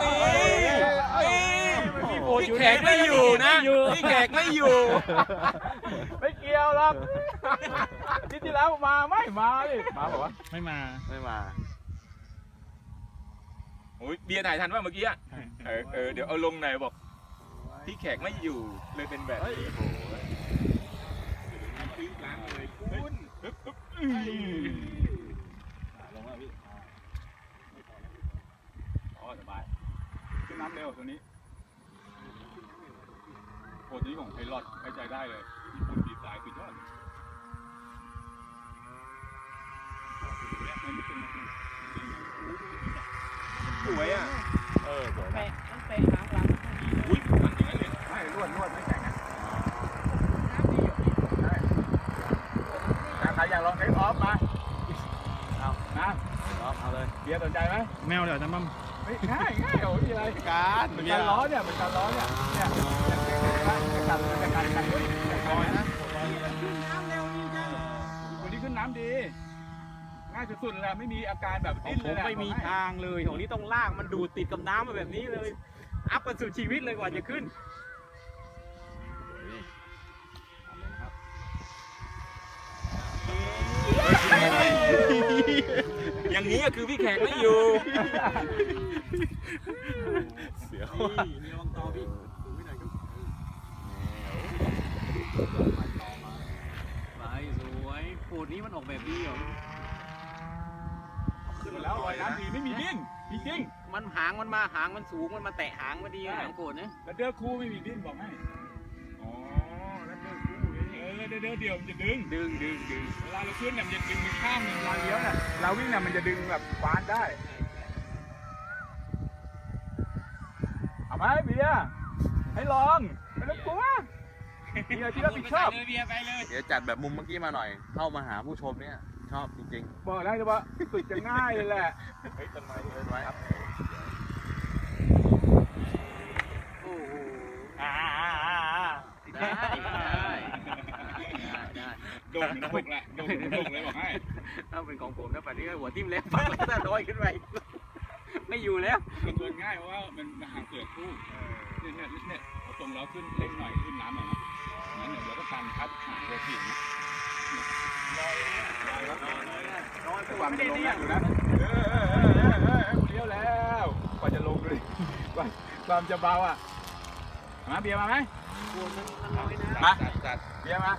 มีมีพี่แขกไม่อยู่นะพี่แขกไม่อยู่ ไม่เกี่ยวหรอกที่ที่แล้วมาไม่มาดิมาบอกว่าไม่มาไม่มาโอ้ยเบียร์ถ่ายทันว่าเมื่อกี้อะเออเดี๋ยวเอาลงไหนบอกพี่แขกไม่อยู่เลยเป็นแบบนี้ อ๋อสบาย ขึ้นน้ำเร็วตัวนี้โคตรนี้ของไพลอตไว้ใจได้เลยญี่ปุ่นดีไซน์สุดยอดไม่เป็นไรสวยอะ เออสวยนะแปะต้องแปะหางหลังอุ้ยมันอย่างนั้นเลยไม่รวดรวดไม่แข็งนะใครอยากลองเทคออฟมาเอานะออฟเอาเลยเบียร์สนใจไหมแมวเดี๋ยวจะมั่ม ไม่ง่ายง่ายโอ้ยมีอะไรการเป็นการล้อเนี่ยเป็นการล้อเนี่ยเนี่ยจะกันจะกันกันด้วยลอยนะวันนี้ขึ้นน้ำดีง่ายสุดๆเลยไม่มีอาการแบบดิ้นเลยมไม่มีทางเลยของนี้ต้องลากมันดูดติดกับน้ำมาแบบนี้เลย อัพกันสุดชีวิตเลยกว่าจะขึ้น อย่าง นี้ก็คือพี่แขกไม่อยู่ เสียวนี่มีวังตอพี่ดูไม่หน่อยครับไปสวยโขดนี้มันออกแบบนี้เหรอขึ้นมาแล้วลอยน้ำดีไม่มีดิ้นจริงมันหางมันมาหางมันสูงมันมาแตะหางมาดีหางโขดนะๆแล้วเดือคู่ไม่มีดิ้นบอกให้ อ๋อแล้วเดือคู่ เออเดือเดียวมันจะดึง ดึงดึงดึงเวลาเราขึ้นเนี่ยมันจะดึงไปข้างหนึ่งเวลาเลี้ยวเนี่ยเราวิ่งเนี่ยมันจะดึงแบบฟานได้ เอาไหมเบียร์ให้ลอง ไม่ต้องกลัวเบียร์ที่รับผิดชอบ เบียร์ไปเลยเดี๋ยวจัดแบบมุมเมื่อกี้มาหน่อย เข้ามาหาผู้ชมเนี่ย ชอบจริงๆ บอกได้เลยว่าสุดจะง่ายเลยแหละ เฮ้ยต้นไม้เฮ้ยไว้ครับ โอ้โห อ่า ได้ได้ได้ โดนมันหกแหละโดนมันหกเลยบอกให้ถ้าเป็นของผมนะป่านนี้ก็หัวทิ่มแล้วปักแล้วถ้าลอยขึ้นไปไม่อยู่แล้วมันตัวง่ายเพราะว่ามันมันห่างเกิดคู่เนี่ยเนี่ยเนี่ยเอาตรงแล้วขึ้นเล็กหน่อยขึ้นน้ำหน่อยนะงั้นเดี๋ยวเราก็การคัดหาตัวผิวนะลอยลอยแล้วลอยความจะลงได้อยู่นะเออเออเออเออเออเลี้ยวแล้วกว่าจะลงเลยกว่าความจะเบาอะมาเบียร์มาไหมกลัวมันน้อยนะมาจัดจัดเบียร์มา